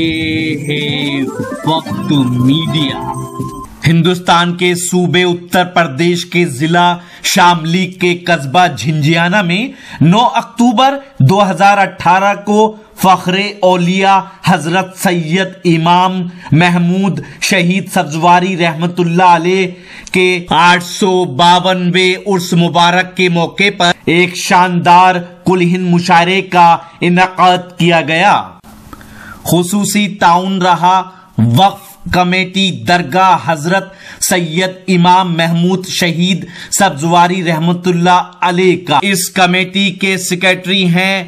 یہ ہے وقت میڈیا۔ ہندوستان کے صوبے اتر پردیش کے ضلع شاملی کے قصبہ جھنجیانہ میں نو اکتوبر دو ہزار اٹھارہ کو فخر اولیاء حضرت سید امام محمود شہید سبزواری رحمت اللہ علیہ کے آٹھ سو باونوے عرس مبارک کے موقع پر ایک شاندار کل ہند مشاعرے کا انعقاد کیا گیا۔ خصوصی تعاون رہا۔ وقف کمیٹی درگاہ حضرت سید امام محمود شہید سبزواری رحمت اللہ علیہ کا۔ اس کمیٹی کے سیکرٹری ہیں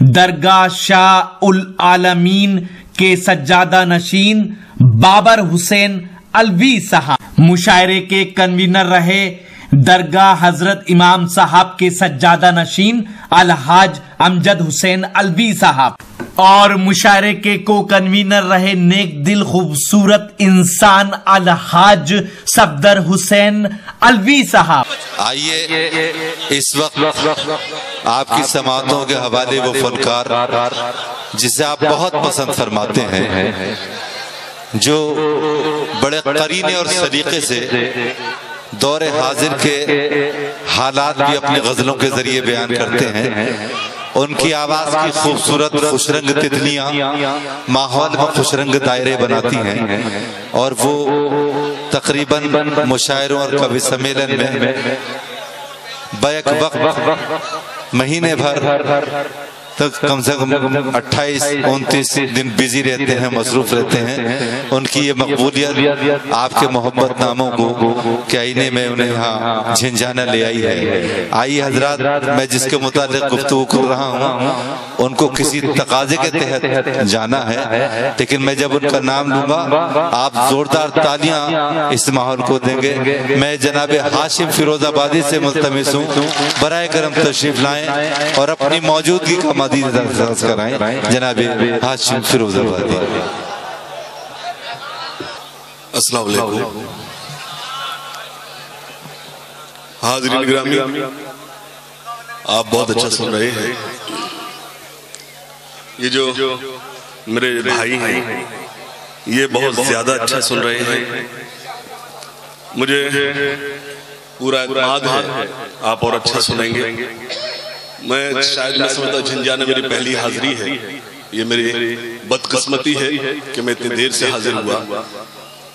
درگاہ شاہ العالمین کے سجادہ نشین بابر حسین الوی صاحب۔ مشاعرے کے کنوینر رہے درگاہ حضرت امام صاحب کے سجادہ نشین الحاج امجد حسین الوی صاحب۔ اور مشاعرے کے کو کنوینر رہے نیک دل خوبصورت انسان الحاج صفدر حسین الوی صاحب۔ آئیے، اس وقت آپ کی سماعتوں کے حوالے وہ فنکار جسے آپ بہت پسند فرماتے ہیں، جو بڑے قرینے اور سلیقے سے دور حاضر کے حالات بھی اپنی غزلوں کے ذریعے بیان کرتے ہیں۔ ان کی آواز کی خوبصورت خوش رنگ تتلیاں ماحول میں خوش رنگ دائرے بناتی ہیں۔ اور وہ تقریباً مشاعروں اور کبھی سمیلن میں بیک وقت مہینے بھر تک کم سے کم اٹھائیس، انتیس دن بیزی رہتے ہیں، مصروف رہتے ہیں۔ ان کی یہ مقبولیت آپ کے محبت ناموں کو کہ آئینے میں انہیں یہاں جھنجانا لے آئی ہے۔ آئی حضرات، میں جس کے متعلق گفتگو کر رہا ہوں، ان کو کسی تقاضے کے تحت جانا ہے، لیکن میں جب ان کا نام لوں گا، آپ زوردار تالیاں اس ماحول کو دیں گے۔ میں جناب حاشم فیروز آبادی سے ملتمس ہوں۔ برائے کرم تشریف لائیں اور اپنی موجودگی کا مدید درخواست کرائیں جناب حاشم فیروز آبادی السلام علیکم۔ حاضرین گرامی آپ بہت اچھا سن رہے ہیں۔ یہ جو میرے بھائی ہیں یہ بہت زیادہ اچھا سن رہے ہیں۔ مجھے پورا اعتماد ہے آپ اور اچھا سنیں گے۔ میں شاید میں سمجھتا جھنجانے میری پہلی حاضری ہے، یہ میری بدقسمتی ہے کہ میں اتنی دیر سے حاضر ہوا۔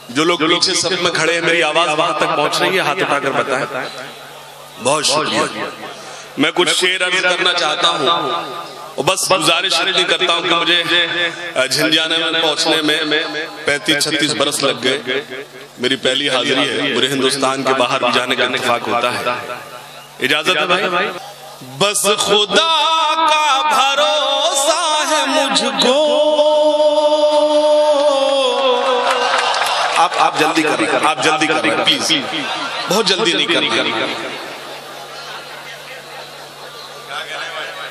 جو لوگ پیچھے سب میں کھڑے ہیں، میری آواز وہاں تک پہنچ رہی ہے، ہاتھ اٹھا کر بتائیں۔ بہت شکریہ۔ میں کچھ شیر عرض کرنا چاہتا ہوں۔ بس گزارش نہیں کرتا ہوں کہ مجھے جھنجانے میں پہنچنے میں پینتیس چھتیس برس لگ گئے۔ میری پہلی حاضری ہے میرے ہندوستان کے باہر بھی جانے کا اتفاق ہوتا ہے۔ اجازت ہے بھائی؟ بس خدا کا بھروسہ ہے مجھ کو آپ جلدی کریں آپ جلدی کریں پلیز بہت جلدی نہیں کریں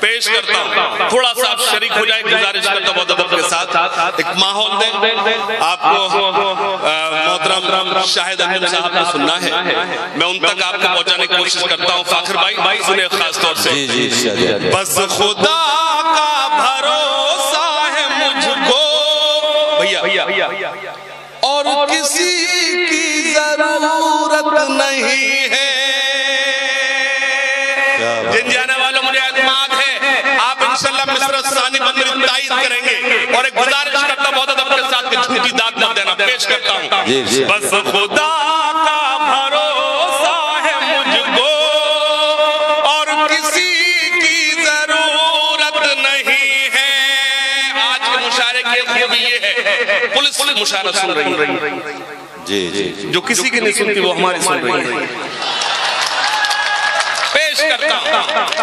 پیش کرتا ہوں۔ تھوڑا سا آپ شریک ہو جائے گزارش کرتا ہوں بہت ادب کے ساتھ۔ ایک ماحول دیں۔ آپ کو محترم شاہد احمد صاحب نے سننا ہے۔ میں ان تک آپ کو پہنچانے کی کوشش کرتا ہوں۔ فاخر بھائی سنیں خاص طور سے۔ بس خدا کا بھروسہ تائید کریں گے اور ایک گزارش کرتا بہت ادب کے ساتھ کہ جھوٹی داد نہ دینا پیش کرتا ہوں۔ بس خدا کا بھروسہ ہے مجھ کو اور کسی کی ضرورت نہیں ہے۔ آج کے مشاعرے کی خوبی یہ ہے پولیس مشاعرہ سن رہی ہے۔ جی جی۔ جو کسی کی نہیں سنتی وہ ہماری سن رہی ہے۔ پیش کرتا ہوں۔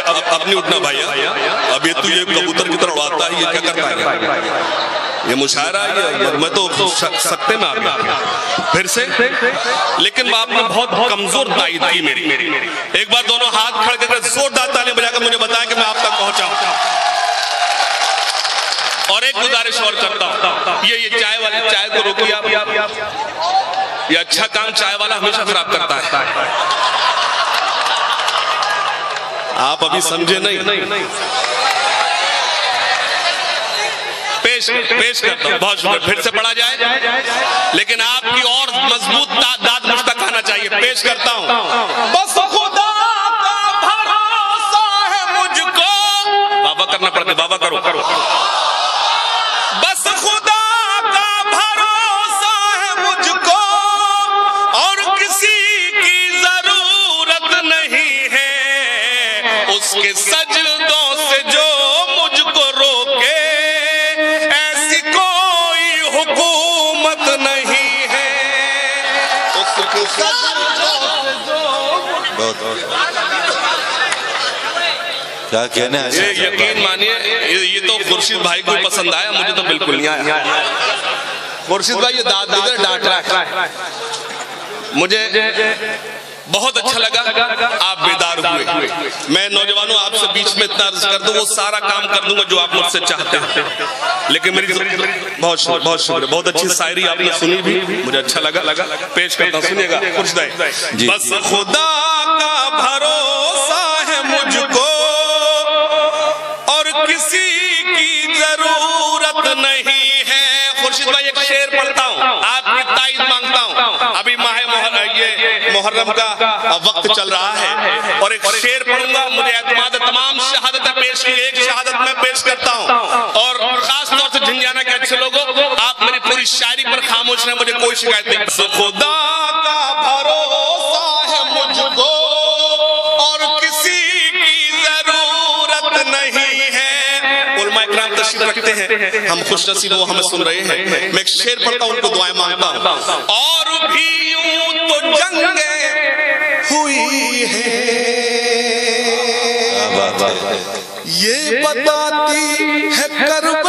اب نہیں اٹھنا بھائی ہاں؟ اب یہ تو یہ کبوتر کی طرح اڑاتا ہے یہ کیا کرتا ہے؟ یہ مشاعرہ میں تو سکتے میں آگیا پھر سے لیکن باپ نے بہت کمزور دائی دائی میری۔ ایک بار دونوں ہاتھ کھڑ کر داتا تالی بجا کر مجھے بتایا کہ میں آپ تک پہنچا ہوں۔ اور ایک گزارش اور کرتا ہوں۔ یہ یہ چائے والے چائے کو روکیے آپ۔ یہ اچھا کام چائے والا ہمیشہ خراب کرتا ہے۔ آپ ابھی سمجھے نہیں۔ پیش پیش کرتا ہوں۔ بہت شکر پھر سے پڑھا جائے۔ لیکن آپ کی اور مضبوط داد مجھ تک کھانا چاہیے۔ پیش کرتا ہوں۔ بس خدا کا بھروسہ ہے مجھ کو۔ بابا کرنا پڑتا بابا کرو۔ کیا کہنا ہے۔ یقین مانیے یہ تو خورشید بھائی کو پسند آیا مجھے تو بالکل نہیں آیا۔ خورشید بھائی یہ داد دیگر ڈانٹ رہا ہے۔ مجھے بہت اچھا لگا آپ بیدار ہوئے۔ میں نوجوانوں آپ سے بیچ میں اتنا عرض کر دوں وہ سارا کام کر دوں گا جو آپ مجھ سے چاہتے ہیں۔ لیکن میری بہت شکر بہت شکر بہت اچھی سائری آپ نے سنی بھی۔ مجھے اچھا لگا۔ لگا پیش کرتا سنیے گا۔ خوش دائیں جی، جی۔ بس خدا کا بھروسہ ہے مجھ کسی کی ضرورت نہیں ہے۔ خورشید بھائی، ایک شیر پڑھتا ہوں۔ آپ کی تائید مانگتا ہوں۔ ابھی ماہ محرم یہ محرم کا وقت چل رہا ہے۔ اور ایک شیر پڑھوں گا۔ مجھے اعتماد تمام شہادتیں پیش کی۔ ایک شہادت میں پیش کرتا ہوں۔ اور خاص طور سے جھنجانا کے اچھے لوگوں، آپ میری پوری شاعری پر خاموش رہے مجھے کوئی شکایت نہیں۔ خدا کا بھا ہیں۔ ہم خوش نصیب وہ ہمیں سن رہے ہیں۔ میں ایک شیر پڑھتا ہوں ان کو دعائیں مانگتا ہوں۔ اور بھی یوں تو جنگیں ہوئی ہیں یہ بتاتی ہے کرب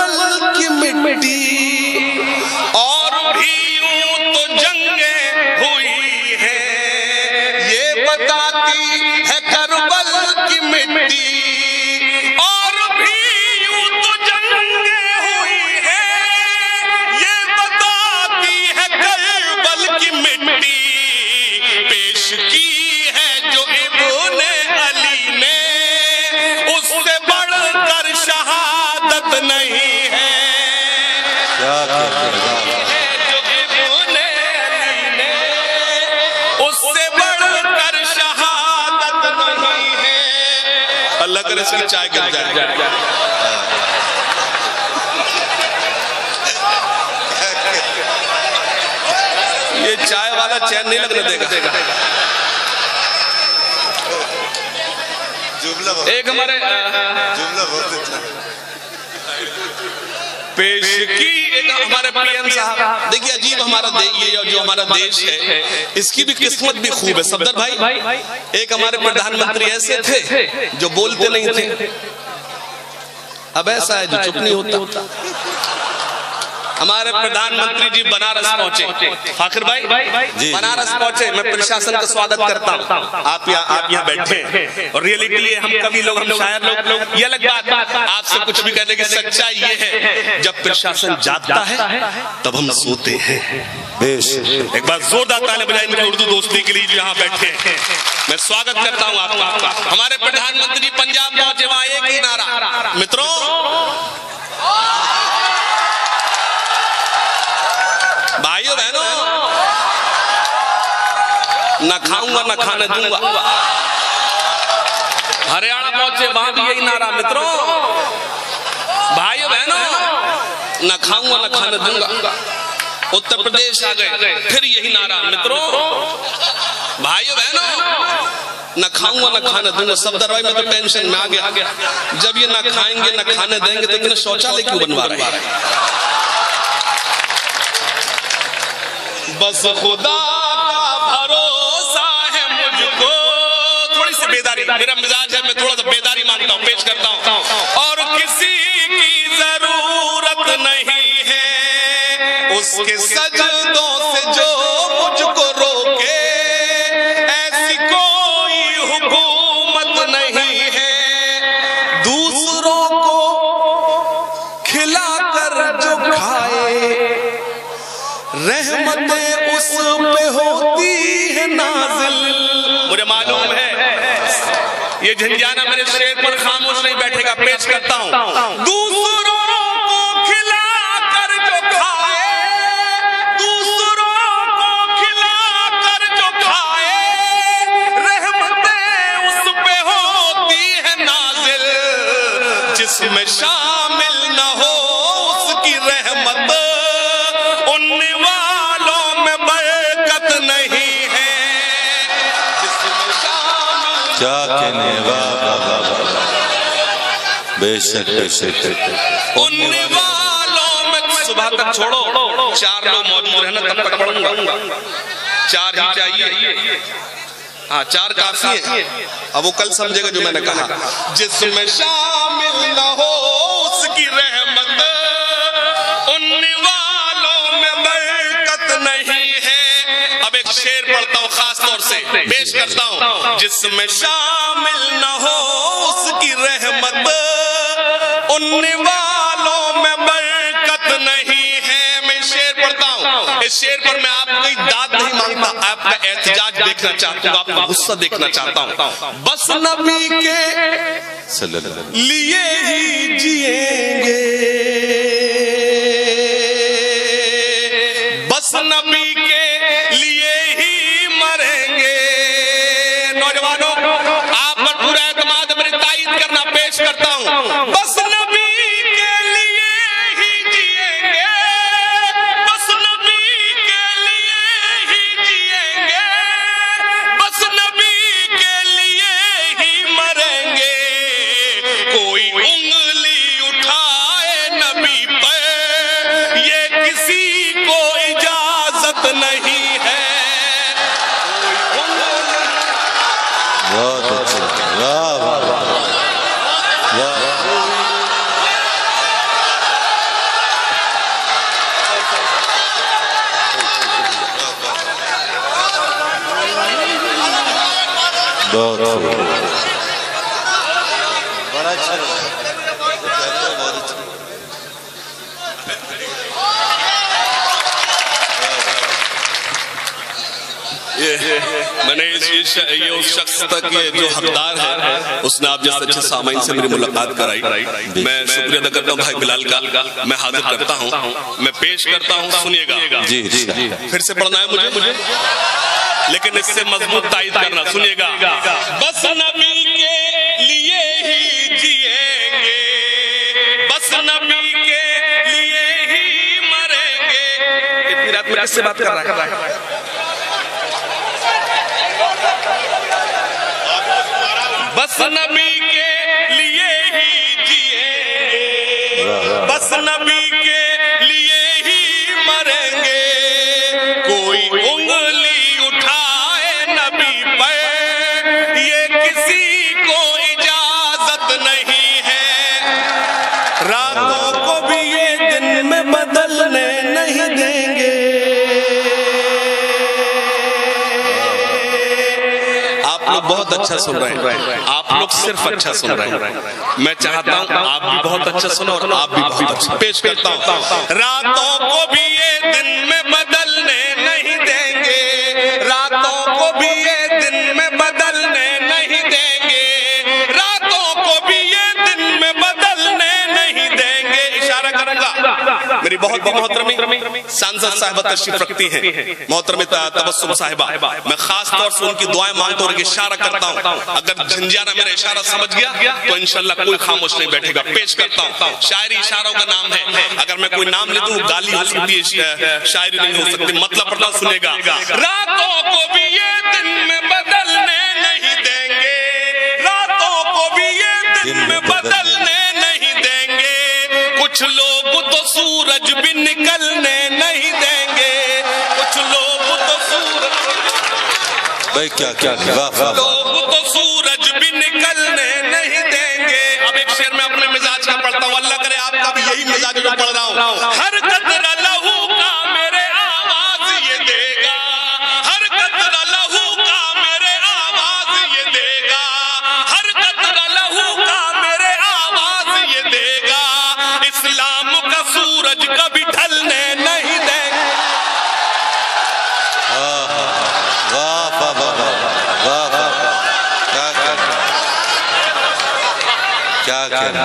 مدرسے کی چائے کے یہ چائے والا چین نہیں لگنے دے گا۔ ایک ہمارے پیش کی صاحب دیکھیے عجیب ہمارا یہ جو ہمارا دیش ہے اس کی بھی قسمت بھی خوب ہے صدر بھائی ایک ہمارے پردھان منتری ایسے تھے جو بولتے نہیں تھے۔ اب ایسا ہے جو چپنی ہوتا۔ ہمارے پردان منتری جی, جی, جی،, جی بنارس پہنچے۔ فاخر بھائی بنارس پہنچے۔ میں پرشاسن کا سوادت کرتا ہوں۔ آپ یہاں بیٹھے۔ اور ریالی کے لیے ہم کبھی لوگ ہم شاعر لوگ یہ الگ بات آپ سے کچھ بھی کہنے کی سچا یہ ہے۔ جب پرشاسن جاتا ہے تب ہم سوتے ہیں۔ ایک بار زوردار تالے بجائے میرے اردو دوستی کے لیے یہاں بیٹھے ہیں۔ میں سواگت کرتا ہوں آپ کا۔ ہمارے پردان منتری پنجاب پہنچے وہاں ایک ہی نعرہ مطروں Oh! بھائیو بہنو نہ کھاؤں گا نہ کھانے دوں گا ہریانہ پہنچے وہاں بھی یہی نعرہ مطروں بھائیو بہنو نہ کھاؤں گا نہ کھانے دوں گا اتر پردیش آگئے پھر یہی نعرہ مطروں بھائیو بہنو نہ کھاؤں گا نہ کھانے دوں گا سب دروائی میں تو ٹینشن میں آگیا جب یہ نہ کھائیں گے نہ کھانے دیں گے تو اتنے شوچالے کیوں بنوا رہے ہیں بس خدا کا بھروسہ ہے مجھ کو۔ تھوڑی سی بیداری، میرا مزاج ہے، میں تھوڑا سا بیداری مانتا ہوں، پیش کرتا ہوں۔ اور کسی کی ضرورت نہیں ہے، اس کے سجدوں سے جو یہ جھنجانا میرے شیر پر خاموش نہیں بیٹھے گا پیش کرتا ہوں۔ واہ۔ شک شک ان والوں میں صبح تک چھوڑو چار لوگ موجود رہنا تب تک پڑھوں گا چار ہی چاہیے ہاں چار کافی ہیں اب وہ کل سمجھے گا جو میں نے کہا جس میں شامل نہ ہو اس کی رحمت ان والوں میں برکت نہیں ہے اب ایک شعر پڑھتا ہوں خاص طور سے پیش کرتا ہوں جس میں شامل نہ ہو اس کی رحمت ان والوں میں برکت نہیں ہے۔ میں شعر پڑھتا ہوں۔ اس شعر پر میں آپ کی داد نہیں مانگتا، آپ کا احتجاج دیکھنا چاہتا ہوں، آپ کا غصہ دیکھنا چاہتا ہوں۔ بس نبی کے لیے ہی جئیں گے۔ بس نبی کے لیے ہی مریں گے۔ نوجوانوں، آپ پر پورا اعتماد میری تائید کرنا پیش کرتا ہوں۔ اچھا میں نے اس- یہ اس شخص تک یہ جو حقدار ہے اس نے آپ جیسے اچھے سامعین سے میری ملاقات کرائی۔ میں شکریہ ادا کرتا ہوں بھائی بلال کا۔ میں حاضر کرتا ہوں۔ میں پیش کرتا ہوں۔ سنیے گا۔ جی جی پھر سے پڑھنا ہے مجھے مجھے؟ لیکن اس سے مضبوط تائید کرنا۔ سنیے گا۔ بس نبی کے لیے ہی آپ کس سے بات کر رہا ہے بس نبی کے لیے ہی جیے بس نبی آپ بہت اچھا سن رہے ہیں۔ آپ لوگ صرف اچھا سن رہے ہیں۔ میں چاہتا ہوں آپ بھی بہت اچھا سنو اور آپ بھی بہت اچھا پیش کرتا ہوں۔ راتوں کو بھی یہ دن میری یعنی بہت بہت محترمی، سانسد صاحبہ تشریف رکھتی ہیں۔ محترمی تبسم صاحبہ، میں خاص طور سے ان کی دعائیں مانگتا ہوں اور اشارہ کرتا ہوں۔ اگر جھنجھانا میرا اشارہ سمجھ گیا، تو انشاءاللہ کوئی خاموش نہیں بیٹھے گا۔ پیش کرتا ہوں۔ شاعری اشاروں کا نام ہے۔ اگر میں کوئی نام لے دوں گالی ہو سکتی ہے، شاعری نہیں ہو سکتی مطلب پڑھنا سنے گا۔ راتوں کو بھی یہ دن میں بدلنے نہیں دیں گے۔ راتوں کو بھی یہ دن میں بدلنے نہیں کچھ لوگ تو سورج بھی نکلنے نہیں دیں گے۔ کچھ لوگ تو سورج بھائی کیا کیا لوگ تو سورج بھی نکلنے نہیں دیں گے۔ اب ایک شیر میں اپنے مزاج کا پڑھتا ہوں۔ اللہ کرے آپ کا بھی یہی مزاج میں پڑھ رہا ہوں۔ ہر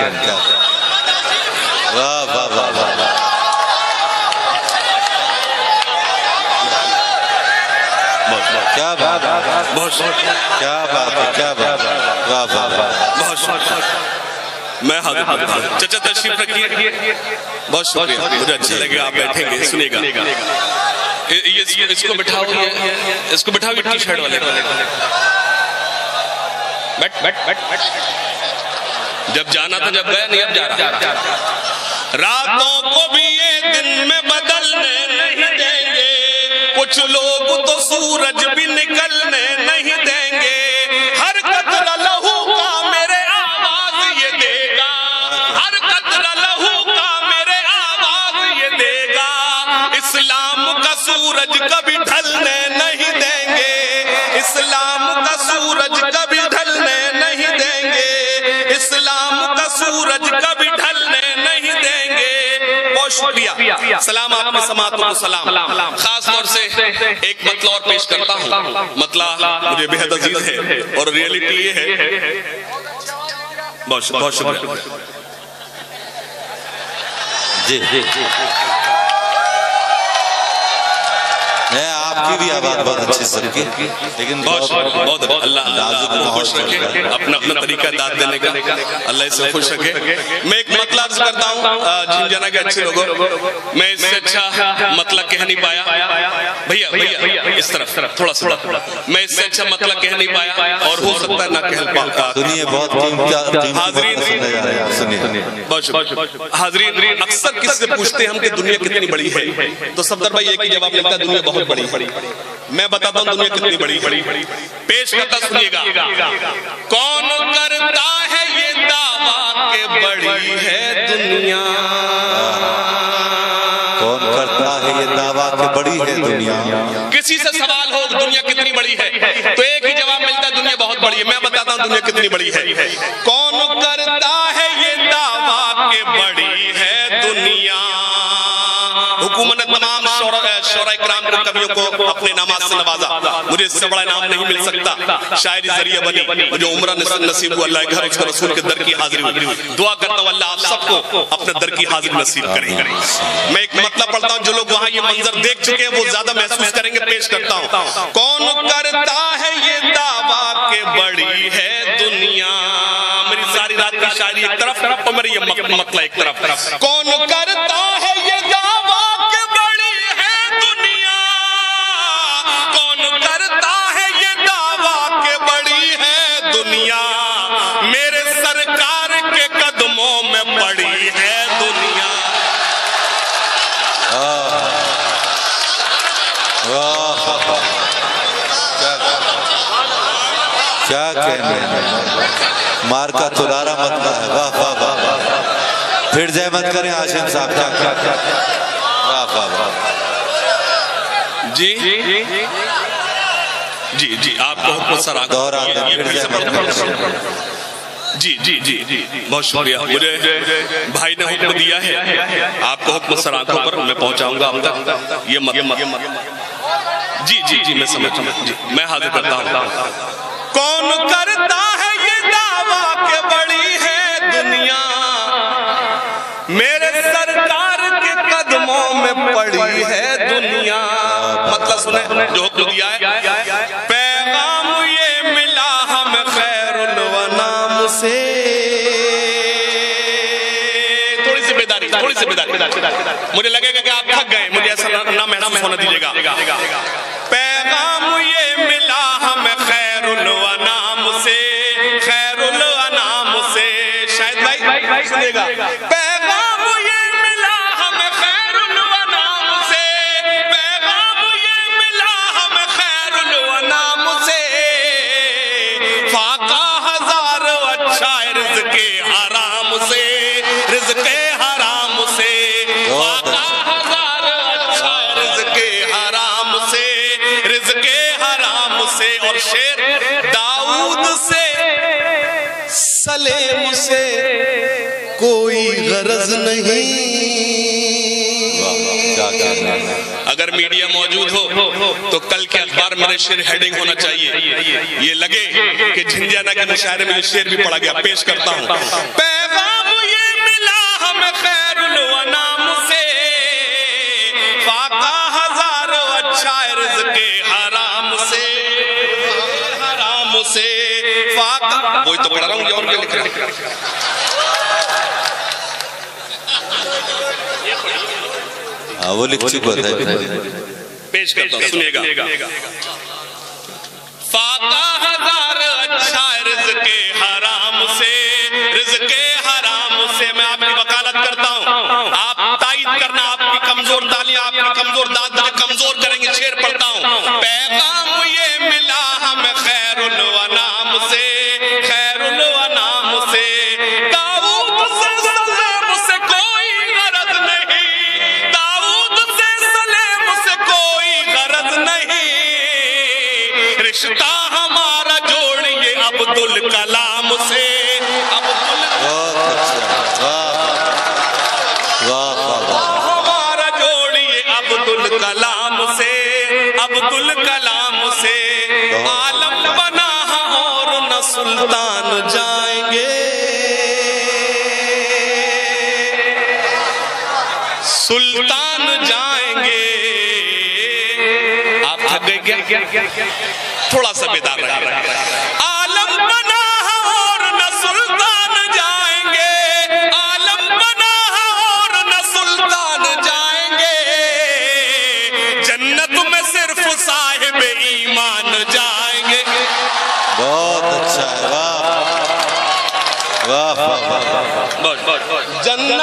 کیا کیا واہ واہ واہ واہ کیا بات ہے بہت کیا بات ہے کیا بات واہ واہ واہ بہت شکریہ میں حاضر ہوں چچا تشریف رکھیے بہت شکریہ مجھے اچھا لگے آپ بیٹھیں گے سنیے گا اس کو بٹھاؤ یہ- اس کو بٹھاؤ یہ ٹی شرٹ والے بیٹھ بیٹھ بیٹھ بیٹھ جب جانا تھا جب گیا نہیں، اب جا رہا۔ راتوں کو بھی یہ دن میں بدلنے نہیں دیں گے۔ کچھ لوگ تو سورج بھی نکلنے نہیں دیں گے سلام آپ میں سماعتوں کو سلام۔ خاص طور سے ایک مطلع اور پیش کرتا ہوں۔ مطلع مجھے بہت عزیز ہے اور ریئلٹی یہ ہے۔ بہت شکریہ۔ بہت شکریہ۔ جی جی میں آپ کی بھی آواز بہت اچھی سن کی لیکن بہت بہت اللہ نازک ماحول خوش رکھے۔ اپنا اپنا طریقہ داد دینے کا۔ اللہ اس سے خوش رکھے۔ میں ایک مطلع عرض کرتا ہوں جن جانا کے اچھے لوگوں میں اس سے اچھا مطلع کہہ نہیں پایا۔ بھیا بھیا اس طرف تھوڑا سا۔ میں اس سے اچھا مطلع کہہ نہیں پایا اور ہو سکتا ہے نہ کہہ پاؤں۔ سنیے بہت حاضرین بہت شکریہ۔ حاضرین اکثر کس سے پوچھتے ہم کہ دنیا کتنی بڑی ہے؟ تو صفدر بھائی ایک ہی جواب ملتا ہے دنیا بہت بڑی ہے۔ میں بتاتا ہوں دنیا کتنی بڑی ہے۔ پیش کرتا سنیے گا۔ کون کرتا ہے بڑی ہے دنیا۔ کون کرتا ہے یہ دعویٰ کہ بڑی ہے دنیا؟ کسی سے سوال ہو دنیا کتنی بڑی ہے؟ تو ایک ہی جواب دنیا بہت بڑی ہے۔ میں بتاتا ہوں، دنیا کتنی بڑی ہے۔ کون کرتا ہے یہ دعویٰ کہ بڑی ہے دنیا؟ حکومت نے تمام شورہ اکرام کے کبیوں کو اپنے نامات سے نوازا۔ مجھے اس سے بڑا نام نہیں مل سکتا۔ شاعری ذریعہ بنی، مجھے عمرہ نصیب ہوا۔ اللہ گھر اس کے رسول کے در کی حاضری ہوئی۔ دعا کرتا ہوں، اللہ آپ سب کو اپنے در کی حاضری نصیب کریں میں ایک مطلب پڑھتا ہوں، جو لوگ وہاں یہ منظر دیکھ چکے ہیں، وہ زیادہ محسوس کریں گے، پیش کرتا ہوں۔ کون کرتا ہے یہ دعویٰ کہ بڑی ہے دنیا۔ میری ساری رات کی شاعری ایک طرف اور میری یہ مطلب ایک طرف۔ کون کرتا ہے کیا کہنے ہیں مارکا تلارا مطلع ہے واہ واہ واہ پھر جے مت کریں آشم صاحب کیا کیا واہ واہ واہ۔ جی؟ جی جی آپ بہت بہت سر دہرا دیں پھر جے مت کریں۔ جی جی جی جی بہت شکریہ۔ مجھے بھائی نے حکم دیا ہے۔ آپ کو حکم سر آنکھوں پر میں پہنچاؤں گا اب تک۔ یہ مت۔ جی جی جی میں سمجھ جی میں حاضر کرتا ہوں۔ کون کرتا ہے یہ دعویٰ کہ بڑی ہے دنیا؟ میرے سرکار کے قدموں میں پڑی ہے دنیا۔ مطلب سنیں، جو حکم دیا ہے؟ پیغام یہ ملا ہم خیر الونام سے تھوڑی سی بیداری، تھوڑی سی بیداری مجھے لگے گا کہ آپ تھک گئے، مجھے ایسا نہ محسوس ہونا دیجیے گا۔ بھائی نہیں اگر میڈیا موجود ہو تو کل کے اخبار میرے شیر ہیڈنگ ہونا چاہیے۔ یہ لگے کہ جھنجیانہ کے مشاعرے میں یہ شیر بھی پڑھا گیا۔ پیش کرتا ہوں۔ پیغام یہ ملا ہمیں خیر الونام سے۔ فاقہ ہزار اچھا حرام سے۔ اچھا حرام سے۔ فاقہ وہی تو پڑھ رہا ہوں یہ اور کیا لکھ رہا ہے ہاں وہ لکھ چکا تھا پیش کرتا ہوں سنیے گا۔ فاقہ ہزار اچھا رزق حرام سے۔ رزق حرام سے میں آپ کی وکالت کرتا ہوں۔ آپ تائید کرنا آپ کی کمزور دالی آپ کی کمزور داد کمزور نہ سلطان جائیں گے۔ سلطان جائیں گے۔ آپ تھک گئے کیا؟ تھوڑا سا بیدار رہے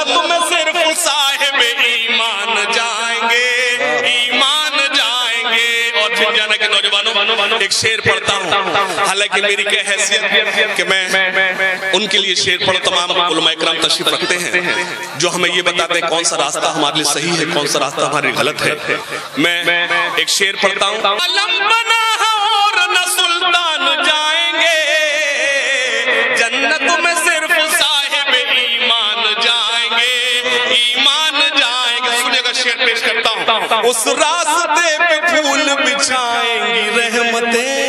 جنت میں صرف صاحب ایمان جائیں گے، ایمان جائیں گے۔ اور جھنجھانا کے نوجوانوں، ایک شیر پڑھتا ہوں۔ حالانکہ میری کیا حیثیت کہ میں ان کے لیے شیر پڑھ تمام علماء اکرام تشریف رکھتے ہیں۔ جو ہمیں یہ بتاتے ہیں کون سا راستہ ہمارے لیے صحیح ہے، کون سا راستہ ہمارے لیے غلط ہے۔ میں ایک شیر پڑھتا ہوں۔ پیش کرتا ہوں۔ اس راستے پہ پھول بچھائیں گی رحمتیں۔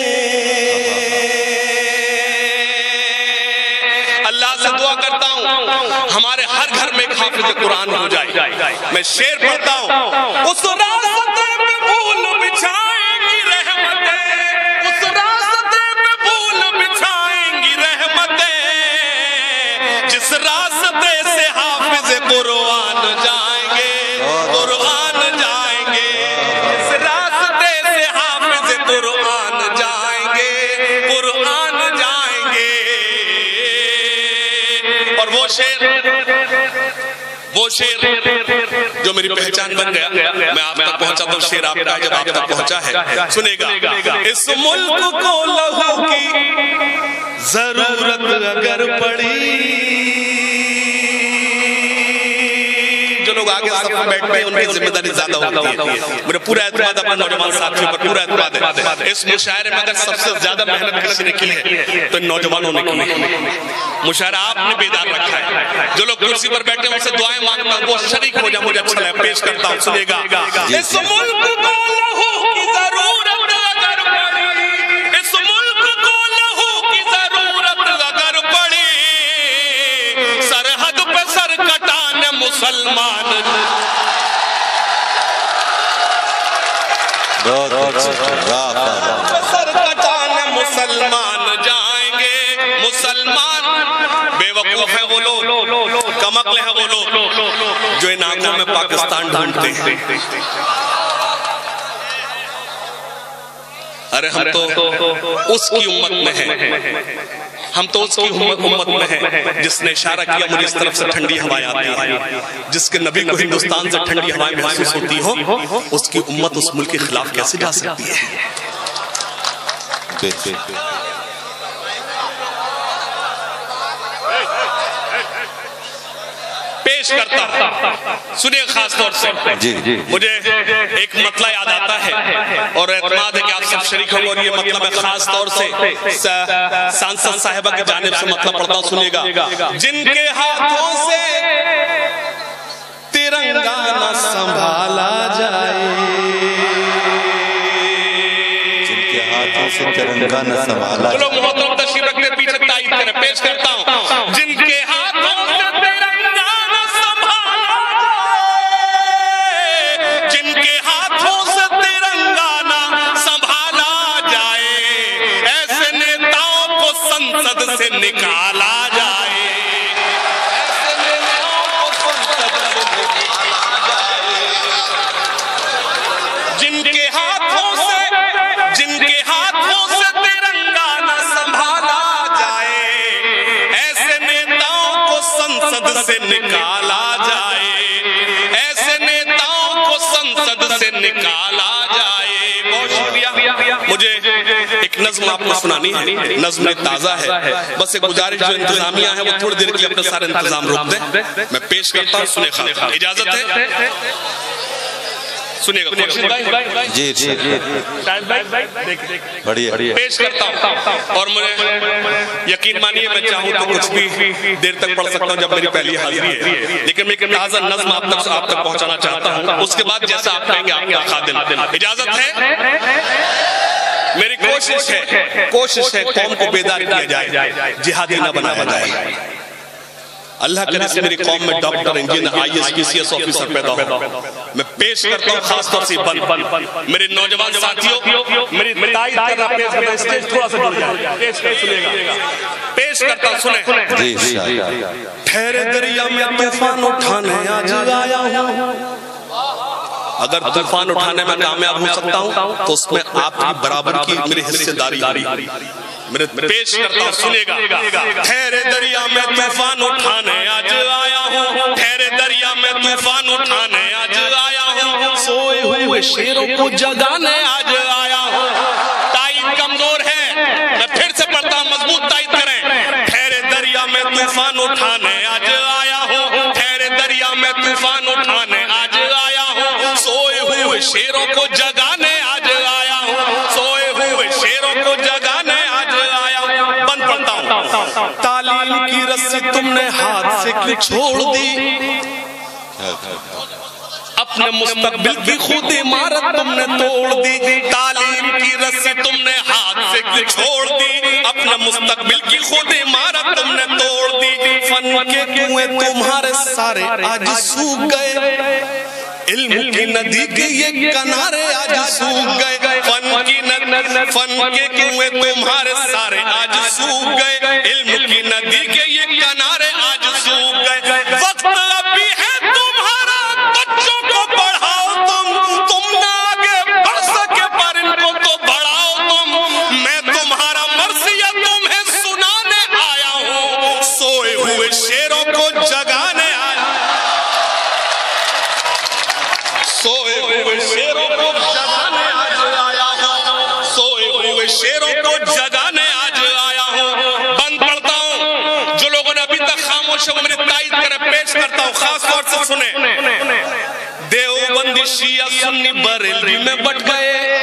اللہ سے دعا کرتا ہوں۔ ہمارے ہر گھر میں ایک حافظ قرآن ہو جائے۔ میں شیر پڑھتا ہوں۔ اس راستے شیر، وہ شیر جو میری پہچان بن گیا۔ میں آپ تک پہنچا تو شیر آپ کا جب آپ تک پہنچا ہے سنے گا اس ملک کو لہو کی ضرورت اگر پڑی لوگ آگے صف میں بیٹھتے ہیں ان کی ذمہ داری زیادہ ہوتی ہے۔ میرا پورا اعتماد اپنے نوجوان ساتھیوں پر پورا اعتماد ہے۔ اس مشاعرے میں اگر سب سے زیادہ محنت کسی نے کی ہے تو ان نوجوانوں نے کی ہے۔ مشاعرہ آپ نے بیدار رکھا ہے۔ جو لوگ کرسی پر بیٹھے ہیں ان سے دعائیں مانگتا ہوں وہ شریک ہو جائے مجھے اچھا لگا پیش کرتا ہوں سنے گا۔ اس ملک کو لہو کی ضرورت مسلمان سر کٹان مسلمان جائیں گے۔ مسلمان بے وقوف ہے وہ لوگ کمقل ہے وہ لوگ جو ان آنکھوں میں پاکستان ڈھونڈتے ہیں۔ ارے ہم تو اس کی امت میں ہیں۔ ہم تو اس کی امت میں ہیں جس نے اشارہ کیا مجھے اس طرف سے ٹھنڈی ہوائیں آتی ہیں۔ جس کے نبی کو ہندوستان سے ٹھنڈی ہوائیں محسوس ہوتی ہو اس کی امت اس ملک کے خلاف کیسے جا سکتی ہے بے- بے- بے- پیش کرتا ہوں۔ سنیے خاص طور سے۔ جی جی مجھے ایک مطلع یاد آتا ہے۔ اور اعتماد ہے کہ آپ سب شریک ہوں گے اور یہ مطلب ہے خاص طور سے۔ سانسد صاحبہ کی جانب سے مطلب پڑھتا ہوں سنیے گا۔ جن کے ہاتھوں سے ترنگا نہ سنبھالا جائے۔ جن کے ہاتھوں سے ترنگا نہ سنبھالا چلو محترم تشریف رکھتے پیچھے تائید کریں پیش کرتا ہوں۔ جن کے ہاتھوں نکالا جائے۔ ایسے جن کے ہاتھوں سے جن کے ہاتھوں سے ترنگانہ سنبھالا جائے، ایسے نیتاؤں کو سنسد سے نکالا جائے۔ ایسے نیتاؤں کو سنسد سے نکالا جائے بہت شکریہ مجھے ایک نظم آپ کو سنانی ہے نظم تازہ ہے۔ بس ایک گزارش جو انتظامیہ ہے وہ تھوڑی دیر کے لیے اپنے سارے انتظام روک دیں۔ میں پیش کرتا ہوں سنے خواہ اجازت ہے؟ سنیے گا خورشید بھائی۔ جی ارشاد بڑھیا۔ پیش کرتا ہوں۔ اور مجھے یقین مانیے میں چاہوں تو کچھ بھی دیر تک پڑھ سکتا ہوں جب میری پہلی حاضری ہے۔ لیکن میں ایک تازہ نظم آپ تک آپ تک پہنچانا چاہتا ہوں۔ اس کے بعد جیسا آپ کہیں گے آپ کا خادم۔ اجازت ہے؟ میری کوشش ہے کوشش ہے قوم کو بیدار کیا جائے جہادی نہ بنایا جائے اللہ کرے سے میری قوم میں ڈاکٹر انجینئر آئی ایس کی سی ایس آفیسر پیدا ہو میں پیش کرتا ہوں خاص طور سے بند میرے نوجوان ساتھیوں میری تائید کرنا پیش کرتا ہوں اسٹیج تھوڑا سا جڑ جائے پیش کر سنے گا پیش کرتا ہوں سنیں جی ٹھہرے دریا میں طوفان اٹھانے آج آیا ہوں اگر طوفان اٹھانے میں کامیاب ہو سکتا ہوں تو اس میں آپ کی برابر کی میری حصے داری میرے پیش کرتا ہوں سنے گا۔ ٹھہرے دریا میں طوفان اٹھانے آج آیا ہوں۔ ٹھہرے دریا میں طوفان اٹھانے آج آیا ہوں۔ سوئے ہوئے شیروں کو جگانے آج آیا ہوں۔ تائید کمزور ہے۔ میں پھر سے پڑھتا ہوں مضبوط تائید کریں۔ ٹھہرے دریا میں طوفان اٹھانے آج آیا ہوں۔ ٹھہرے دریا میں طوفان اٹھانے آج آیا ہوں سوئے ہوئے شیروں کو جگانے آج آیا ہوں۔ سوئے ہوئے شیروں کو جگانے آج آیا ہوں۔ بند پڑھتا ہوں۔ تعلیم کی رسی تم نے ہاتھ سے کیوں چھوڑ دی؟ اپنے مستقبل کی خود عمارت تم نے توڑ دی۔ تعلیم کی رسی تم نے ہاتھ سے کیوں چھوڑ دی؟ اپنے مستقبل کی خود عمارت تم نے توڑ دی۔ فن کے کنویں تمہارے سارے آج سوکھ گئے۔ علم کی ندی کے یہ کنارے آج سوکھ گئے۔ فن کی ند فن کے کنویں تمہارے سارے آج سوکھ گئے۔ علم کی ندی کے تک خاموش میری تائید کرے، پیش کرتا ہوں، خاص طور سے سنیں۔ دیوبندی شیعہ سنی بریلوی میں بٹ گئے۔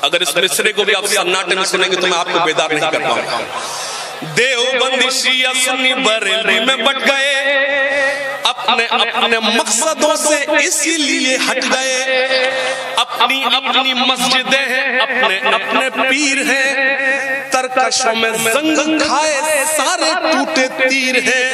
اگر اس مصرے کو بھی آپ سناٹے میں سنیں گے تو میں آپ کو بیدار نہیں کر پاؤں گا۔ دیوبندی شیعہ سنی بریلوی میں بٹ گئے۔ اپنے اپنے مقصدوں سے اسی لیے ہٹ گئے۔ اپنی اپنی مسجدیں ہیں، اپنے اپنے پیر ہیں۔ ترکشوں میں زنگ کھائے سارے ٹوٹے تیر ہیں۔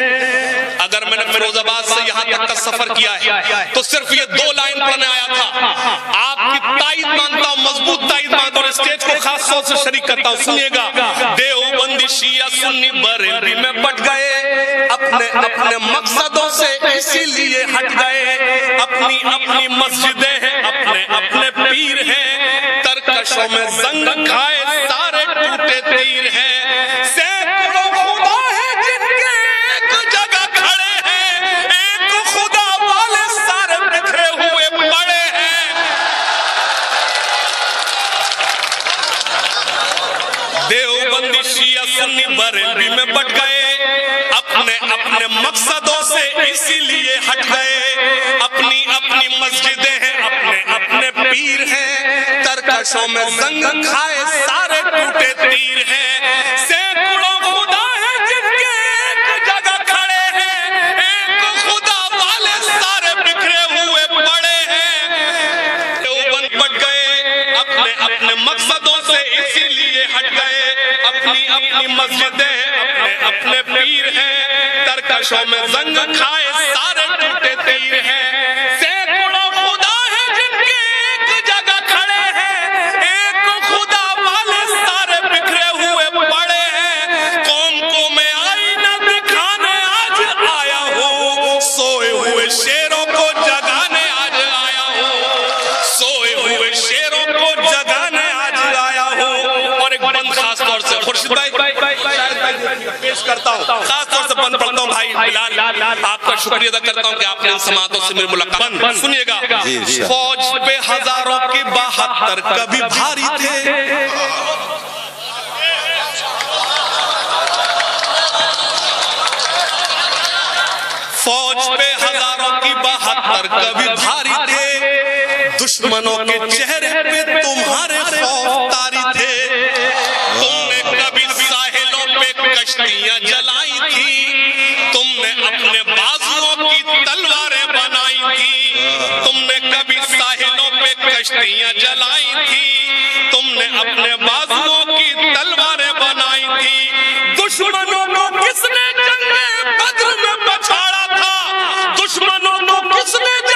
اگر میں نے فیروز آباد سے یہاں تک کا سفر کیا ہے، تو صرف یہ دو لائن پڑھنے آیا تھا۔ آپ کی تائید مانتا ہوں، مضبوط تائید مانتا اور اسٹیج کو خاص طور سے شریک کرتا ہوں، سنیے گا۔ دیوبندی شیعہ سنی بریلی میں بٹ گئے، اپنے اپنے مقصدوں سے اسی لیے ہٹ گئے۔ اپنی اپنی مسجدیں ہیں، اپنے اپنے پیر ہیں، ترکشوں میں زنگ کھائے سے اسی لیے ہٹ گئے اپنی اپنی مسجدیں ہیں، اپنے اپنے پیر ہیں۔ ترکشوں میں زنگ کھائے سارے ٹوٹے تیر ہیں۔ سینکڑوں خدا ہے جن کے ایک جگہ کھڑے ہیں۔ ایک خدا والے سارے بکھرے ہوئے پڑے ہیں۔ دیوبند پٹ گئے، اپنے اپنے مقصدوں سے اسی لیے ہٹ گئے۔ اپنی اپنی مسجدیں اپنے اپنے پیر ہیں۔ نقشوں میں زنگ کھائے سارے ٹوٹے تیر ہیں۔ شکریہ ادا کرتا ہوں کہ آپ نے سماعتوں سے میری ملاقات سنیے گا۔ جی، انشاءاللہ۔ فوج پہ ہزاروں کی بہتر کبھی بھاری تھے۔ فوج پہ ہزاروں کی بہتر کبھی بھاری تھے۔ دشمنوں کے چہرے پہ تمہارے خوف تاری تھے۔ تم نے کبھی ساحلوں پہ کشتیاں کشتیاں جلائی تھی۔ تم نے اپنے بازوؤں کی تلواریں بنائی تھی۔ دشمنوں کو کس نے جنگ بدر میں بچھاڑا تھا؟ دشمنوں کو کس نے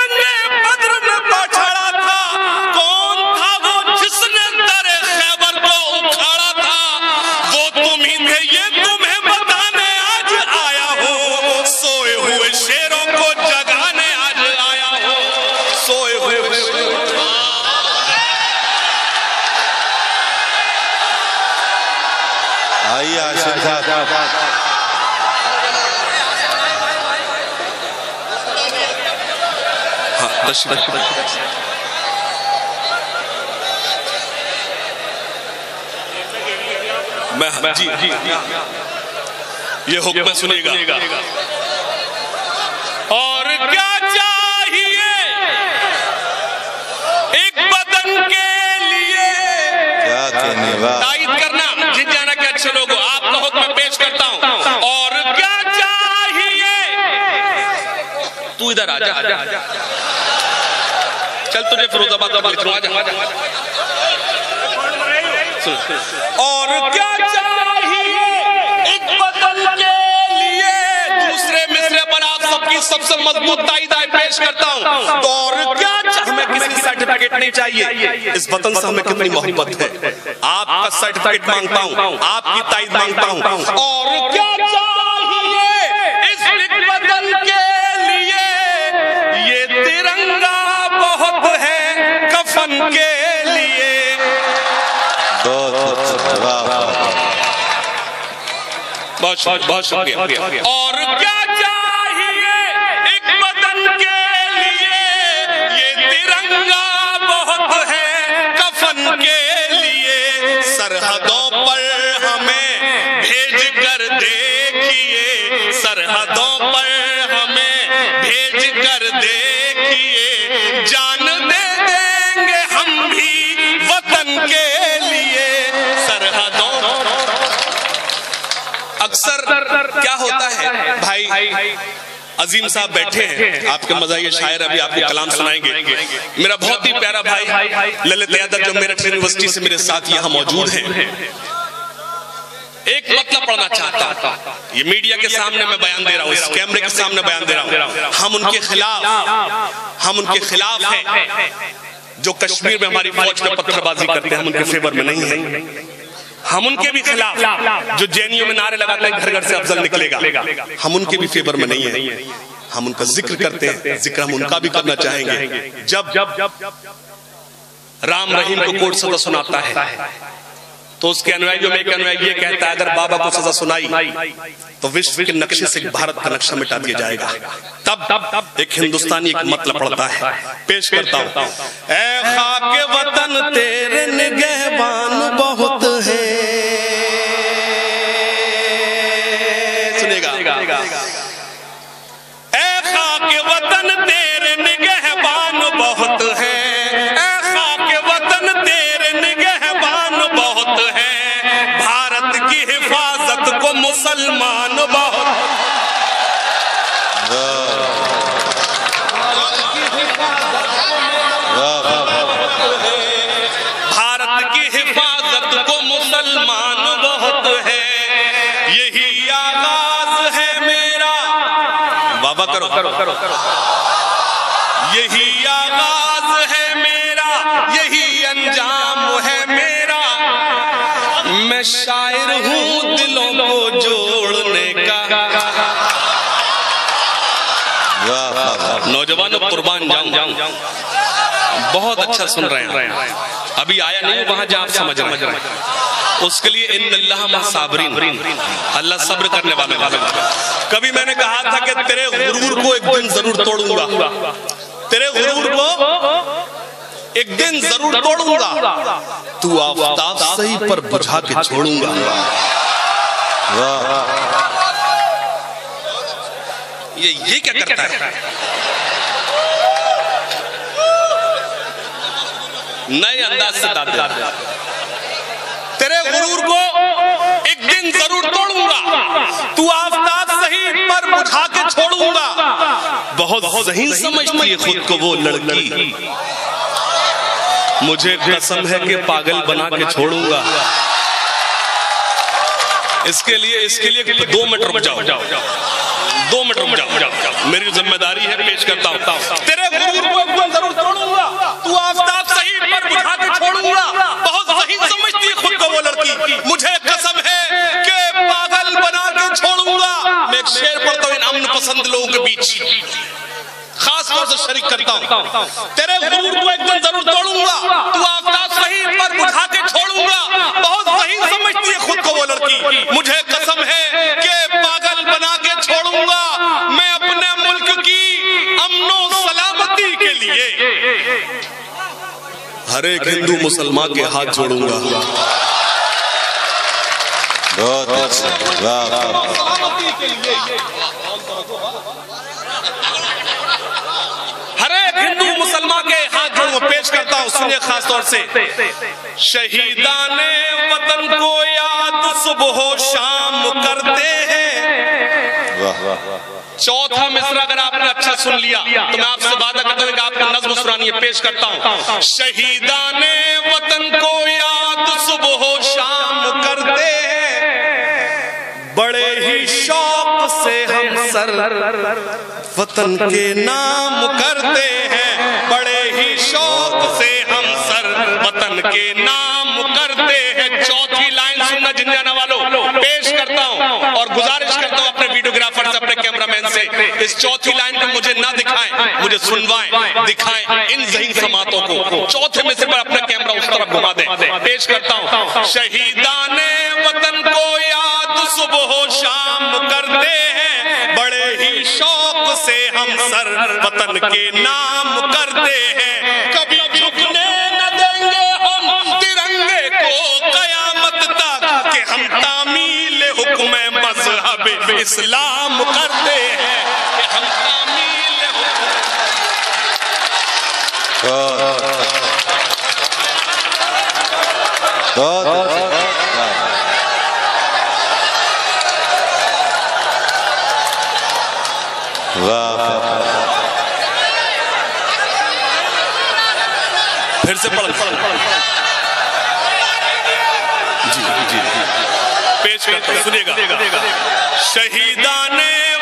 میں جی جی یہ حکم سنیے گا۔ اور کیا چاہیے؟ ایک بدن کے لیے۔ کیا کہنے واہ تائید کرنا۔ جن جانا کے اچھے لوگوں آپ کا حکم پیش کرتا ہوں۔ اور کیا چاہیے؟ تو ادھر آ جا۔ چل تجھے فروز آباد کا لکھ آ جا اور کیا چاہیے ایک بدل کے لیے؟ دوسرے مصرے پر آپ سب کی سب سے مضبوط تائیدائے پیش کرتا ہوں۔ تو اور کیا ہمیں کسی سرٹیفکیٹ نہیں چاہیے۔ اس وطن سے ہمیں کتنی محبت ہے۔ آپ کا سرٹیفکیٹ مانگتا ہوں۔ آپ کی تائید مانگتا ہوں۔ اور کے لیے۔ بہت بہت شکریہ اور کیا چاہیے ایک بدن کے لیے؟ یہ ترنگا بہت ہے کفن کے لیے۔ سرحدوں پر ہمیں بھیج کر دیکھیے۔ سرحدوں پر ہمیں بھیج کر دیکھیے۔ جان سرحدوں اکثر کیا ہوتا ہے؟ بھائی، عظیم صاحب بیٹھے ہیں۔ آپ کے مزاحیہ شاعر ابھی آپ کو کلام سنائیں گے۔ میرا بہت ہی پیارا بھائی، للت یادر جو میرٹھ یونیورسٹی سے میرے ساتھ یہاں موجود ہیں۔ ایک مطلب پڑھنا چاہتا ہوں۔ یہ میڈیا کے سامنے میں بیان دے رہا ہوں، اس کیمرے کے سامنے بیان دے رہا ہوں۔ ہم ان کے خلاف، ہم ان کے خلاف ہیں۔ جو کشمیر میں ہماری فوج پہ پتھر بازی کرتے ہیں، ہم ان کے فیور میں نہیں ہیں۔ ہم ان کے بھی خلاف، جو جینیوں میں نعرے لگاتے ہیں، گھر گھر سے افضل نکلے گا۔ ہم ان کے بھی فیور میں نہیں ہیں۔ ہم ان کا ذکر کرتے ہیں۔ ذکر ہم ان کا بھی کرنا چاہیں گے۔ جب رام رحیم کو کوٹ سزا سناتا ہے، تو اس کے انوائیوں میں ایک انوائی یہ کہتا ہے، اگر بابا کو سزا سنائی، تو وشو کے نقشے سے بھارت کا نقشہ مٹا دیا جائے گا۔ تب ایک ہندوستانی ایک مطلب پڑھتا ہے، پیش کرتا ہوں۔ اے خاک وطن، تیرے نگہبان بہت مسلمان بہت بھارت کی حفاظت کو مسلمان بہت ہے۔ یہی آغاز ہے میرا۔ بابا کرو۔ یہی آغاز ہے میں شاعر ہوں دلوں کو جوڑنے کا۔ نوجوانوں قربان جاؤں۔ بہت اچھا سن رہے ہیں۔ ابھی آیا نہیں وہاں جہاں آپ سمجھ رہے ہیں۔ اس کے لیے ان اللہ صابرین۔ اللہ صبر کرنے والے کبھی میں نے کہا تھا کہ تیرے غرور کو ایک دن ضرور توڑوں گا۔ تیرے غرور کو ایک دن ضرور توڑوں گا۔ تو آفتاب صحیح پر بجھا کے چھوڑوں گا۔ یہ یہ کیا کرتا ہے؟ نئے انداز سے دادا تیرے غرور کو ایک دن ضرور توڑوں گا۔ تو آفتاب صحیح پر بجھا کے چھوڑوں گا۔ بہت صحیح سمجھتی ہے خود کو وہ لڑکی۔ مجھے قسم ہے کہ پاگل بنا کے چھوڑوں گا۔ اس کے لیے اس کے لیے دو منٹ رک جاؤ۔ دو منٹ رک جاؤ۔ میری ذمہ داری ہے پیش کرتا ہوں۔ تیرے غرور کو ایک ضرور توڑوں گا۔ تو آفتاب صحیح پر بجھا کے چھوڑوں گا۔ بہت صحیح سمجھتی ہے خود کو وہ لڑکی۔ مجھے قسم ہے کہ پاگل بنا کے چھوڑوں گا۔ میں ایک شعر پڑھتا ہوں ان امن پسند لوگوں کے بیچ۔ خاص طور سے شریک کرتا ہوں۔ تیرے غرور کو ایک دن ضرور توڑوں گا۔ تو آفتاب صحیح پر بجھا کے چھوڑوں گا۔ بہت صحیح سمجھتی ہے خود کو وہ لڑکی۔ مجھے قسم ہے کہ پاگل بنا کے چھوڑوں گا۔ میں اپنے ملک کی امن و سلامتی کے لیے ہر ایک ہندو مسلمان کے ہاتھ جوڑوں گا۔ بہت اچھا۔ واہ واہ ہر ایک ہندو مسلمان کے پیش کرتا ہوں، سنیے خاص طور سے۔ شہیدان وطن کو یاد صبح و شام کرتے ہیں۔ چوتھا مصرع اگر آپ نے اچھا سن لیا، تو میں آپ سے وعدہ کرتا ہوں کہ آپ کا نظم سنانی ہے پیش کرتا ہوں۔ شہیدان وطن کو یاد صبح و شام کرتے ہیں۔ بڑے ہی شوق سے ہم سر وطن کے نام کرتے ہیں۔ شوق سے ہم سر وطن کے نام کرتے ہیں۔ چوتھی لائن سننا جنجانا والوں، پیش کرتا ہوں اور گزارش کرتا ہوں اپنے ویڈیوگرافر سے اپنے کیمرہ مین سے، اس چوتھی لائن کو مجھے نہ دکھائیں، مجھے سنوائیں، دکھائیں ان ذہین سماعتوں کو۔ چوتھے میں سے پر اپنا کیمرہ اس طرف گھما دیں۔ پیش کرتا ہوں۔ شہیدان وطن کو یاد صبح و شام کرتے ہیں۔ شوق سے ہم سر وطن کے نام کرتے ہیں۔ کبھی جھکنے نہ دیں گے ہم ترنگے کو قیامت تک کہ ہم تعمیل حکم مذہب اسلام کرتے ہیں۔ کہ ہم تعمیل حکم بہت بہت اچھا واہ واہ پھر سے پڑھ جی،, جی جی۔ پیش کرتا ہوں، سنیے گا۔ شہیدان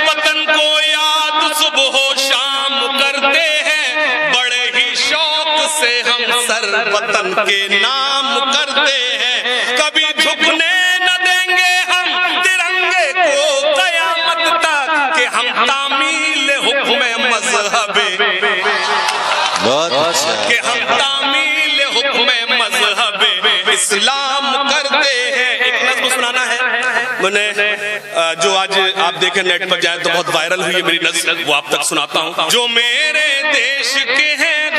وطن کو یاد صبح و شام کرتے ہیں۔ بڑے ہی شوق سے ہم سر وطن کے نام کرتے ہیں۔ کبھی جھکنے کہ ہم تعمیل حکم مذہب اسلام کرتے ہیں۔ ایک نظم سنانا ہے۔ میں نے جو آج آپ دیکھیں نیٹ پر جائے تو بہت وائرل ہوئی ہے میری نظم وہ آپ تک سناتا ہوں۔ جو میرے دیش کے ہیں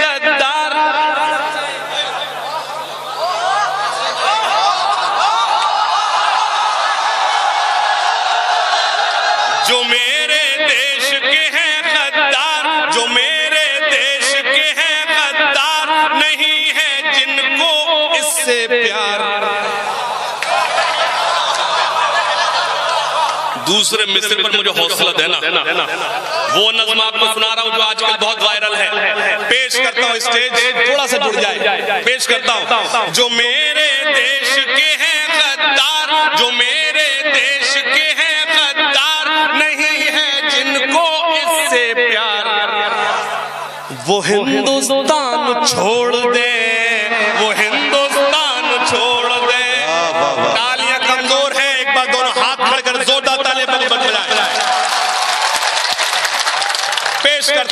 پیار دوسرے مصر پر مجھے حوصلہ دینا۔ وہ نظم آپ کو سنا رہا ہوں جو آج کل بہت وائرل ہے۔ پیش کرتا ہوں اسٹیج تھوڑا سا جڑ جائے۔ پیش کرتا ہوں۔ جو میرے دیش کے ہیں غدار جو میرے دیش کے ہیں غدار نہیں ہے جن کو اس سے پیار۔ وہ ہندوستان چھوڑ دے۔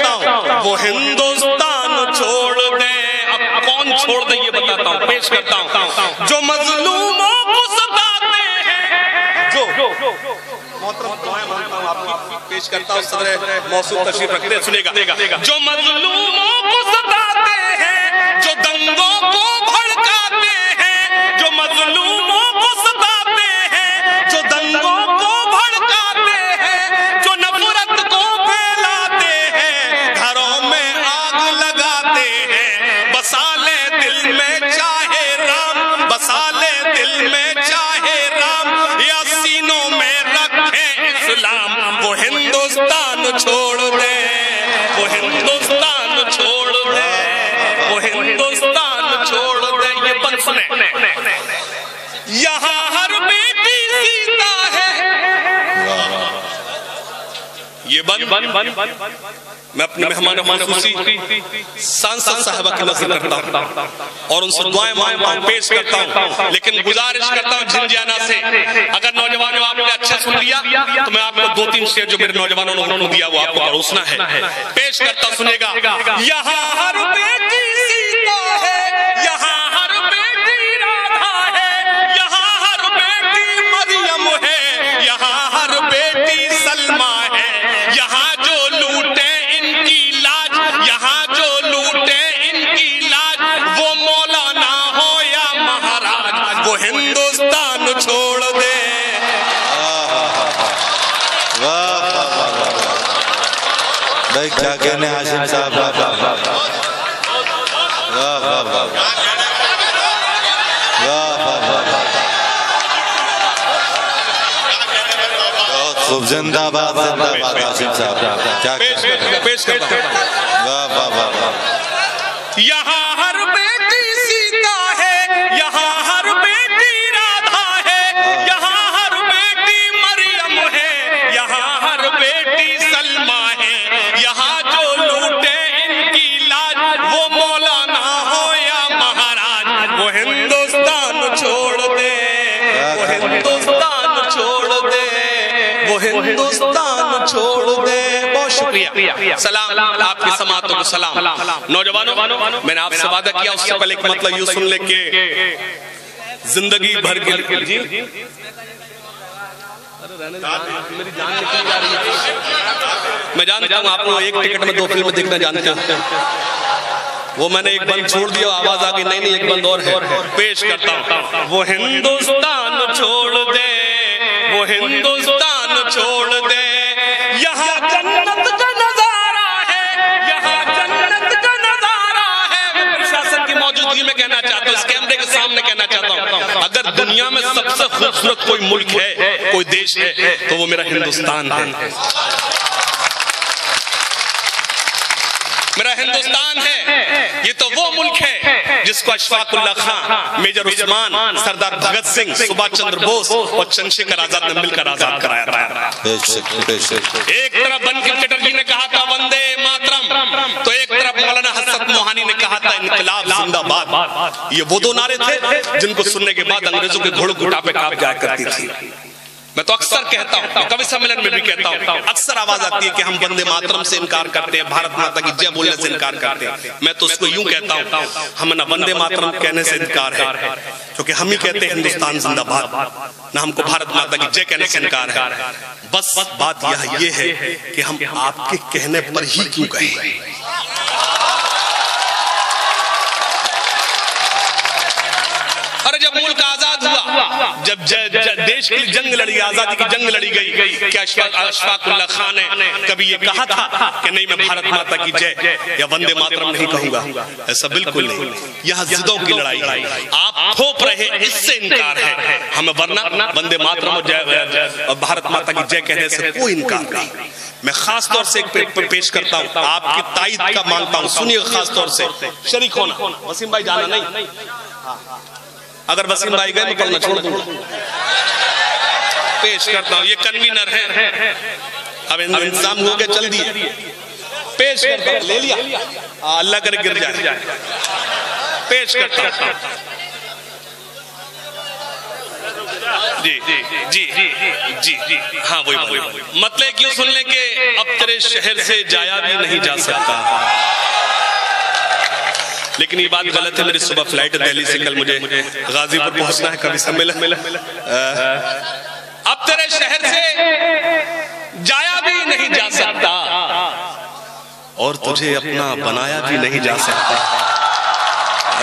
چاہتا ہوں۔ وہ ہندوستان چھوڑ دے اب کون چھوڑ دے یہ بتاتا ہوں پیش کرتا ہوں۔ جو مظلوموں کو ستاتے ہیں جو محترم دعائیں مانگتا ہوں آپ کی پیش کرتا ہوں صدر موصول تشریف رکھتے ہیں سنے گا۔ جو مظلوم میں اپنے مہمان خصوصی سانسد صاحبہ کی نظر کرتا ہوں۔ اور ان سے دعائیں مانگتا ہوں پیش کرتا ہوں۔ لیکن گزارش کرتا ہوں جن جانا سے۔ اگر نوجوانوں آپ نے اچھا سن لیا تو میں آپ کو دو تین شیر جو میرے نوجوانوں نے انہوں نے دیا وہ آپ کو پروسنا ہے۔ پیش کرتا سنے گا۔ یہاں ہر بیٹی سی کیا کہنے حاشم صاحب بہت خوب زندہ باد زندہ باد حاشم صاحب کیا واہ واہ واہ ہندوستان چھوڑ دے۔ بہت شکریہ۔ سلام، آپ کی سماعتوں کو سلام۔ نوجوانوں، میں نے آپ سے وعدہ کیا، اس سے پہلے ایک مطلب یوں سن لے کے زندگی بھر کے جی۔ میں جانتا ہوں آپ کو ایک ٹکٹ میں دو فلم دیکھنا جانتا ہوں وہ میں نے ایک بند چھوڑ دیا، آواز آگئی نہیں نہیں، ایک بند اور ہے۔ پیش کرتا ہوں۔ وہ ہندوستان چھوڑ دے، وہ ہندوستان جہنم چھوڑ دے۔ یہاں جنت کا نظارہ ہے۔ یہاں جنت کا نظارہ ہے۔ پرشاسن کی موجودگی میں کہنا چاہتا ہوں، اس کیمرے کے سامنے کہنا چاہتا ہوں۔ اگر دنیا میں سب سے خوبصورت کوئی ملک ہے، کوئی دیش ہے، تو وہ میرا ہندوستان ہے۔ میرا ہندوستان ہے، یہ تو وہ ملک ہے جس کو اشفاق اللہ خان، میجر عثمان، سردار بھگت سنگھ صبح چندر بوس اور چندشیکر آزاد نے مل کر آزاد کرایا تھا۔ ایک طرف بن کرکٹر جی نے کہا تھا، وندے ماترم۔ تو ایک طرف مولانا حسد موہانی نے کہا تھا، انقلاب زندہ باد۔ یہ وہ دو نعرے تھے جن کو سننے کے بعد انگریزوں کے گھڑ کو پہ کاپ جائے کرتی تھی۔ میں تو اکثر کہتا ہوں کبھی سمیلن میں بھی کہتا ہوں۔ اکثر آواز آتی ہے کہ ہم بندے ماترم سے انکار کرتے ہیں، بھارت ماتا کی جے بولنے سے انکار کرتے ہیں۔ میں تو اس کو یوں کہتا ہوں، ہم نہ بندے ماترم کہنے سے انکار ہے، کیونکہ ہم ہی کہتے ہیں ہندوستان زندہ بھارت نہ ہم کو بھارت ماتا کی جے کہنے سے انکار ہے۔ بس بات یہ ہے کہ ہم آپ کے کہنے پر ہی کیوں کہیں؟ ارے جب ملک آزاد دیش کے لیے جنگ لڑی آزادی کی جنگ لڑی گئی کیا اشفاق اللہ خان نے کبھی یہ کہا تھا کہ نہیں میں بھارت ماتا کی جے یا وندے ماترم نہیں کہوں گا ایسا بالکل نہیں۔ یہاں زدوں کی لڑائی ہے۔ آپ تھوپ رہے اس سے انکار ہے۔ ہمیں ورنہ وندے ماترم اور بھارت ماتا کی جے کہنے سے کوئی انکار نہیں۔ میں خاص طور سے ایک پیش کرتا ہوں۔ آپ کی تائید کا مانگتا ہوں۔ سنیے خاص طور سے۔ شریک ہونا۔ وسیم بھائی جانا نہیں۔ اگر وسیم بھائی گئے نکلنا چھوڑ دوں۔ پیش کرتا ہوں، یہ کنوینر ہے اب انتظام ہو گیا چل دیئے پیش کرتا ہوں، لے لیا۔ اللہ کرے گر جائے۔ پیش کرتا ہوں۔ جی جی جی جی, جی۔ ہاں وہی مطلب کیوں سن لیں کہ اب تیرے شہر سے جایا بھی نہیں جا سکتا؟ لیکن یہ بات غلط ہے، میری صبح فلائٹ دہلی سے کل مجھے غازی پر پہنچنا ہے، کبھی سب ملا۔ اب تیرے شہر سے جایا بھی نہیں جا سکتا۔ اور تجھے اپنا بنایا بھی نہیں جا سکتا۔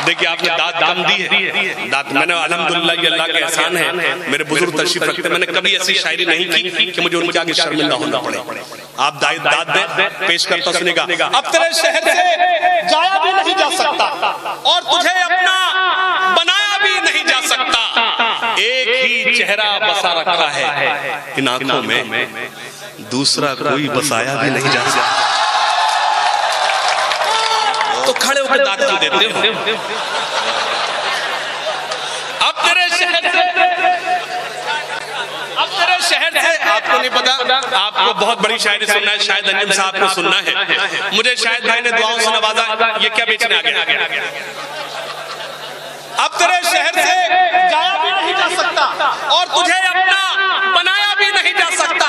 دیکھیں آپ نے داد دم دی ہے۔ داد میں نے الحمدللہ یہ اللہ کے احسان ہے۔ میرے بزرگ تشریف رکھتے میں نے کبھی ایسی شاعری نہیں کی کہ مجھے ان کے آگے شرمندہ ہونا پڑے۔ آپ دائد داد دیں، پیش کرتا سنے گا۔ اب تیرے شہر سے جایا بھی نہیں جا سکتا اور تجھے اپنا بنایا بھی نہیں جا سکتا۔ ایک ہی چہرہ بسا رکھا ہے۔ ان آنکھوں میں دوسرا کوئی بسایا بھی نہیں جا سکتا۔ تو کھڑے ہو کے کیوں دیتے ہو اب تیرے شہر سے اب تیرے شہر سے آپ کو نہیں پتا آپ کو بہت بڑی شاعری سننا ہے شاید انجم صاحب کو سننا ہے۔ مجھے شاید بھائی نے دعاؤں سے نوازا یہ کیا بیچنے آگیا اب تیرے شہر سے جایا بھی نہیں جا سکتا اور تجھے اپنا بنایا بھی نہیں جا سکتا۔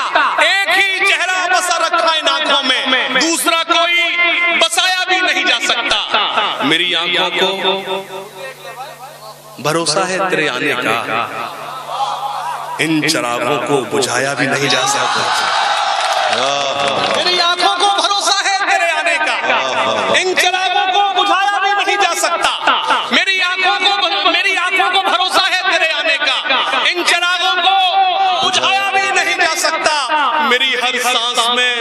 میری کو بھروسہ ہے تیرے آنے کا۔ ان چراغوں کو بجھایا بھی نہیں جا سکتا۔ میری آنکھوں کو بھروسہ ہے تیرے آنے کا۔ ان چراغوں کو بجھایا بھی نہیں جا سکتا۔ میری آنکھوں کو میری آنکھوں کو بھروسہ ہے تیرے آنے کا۔ ان چراغوں کو بجھایا بھی نہیں جا سکتا۔ میری ہر سانس میں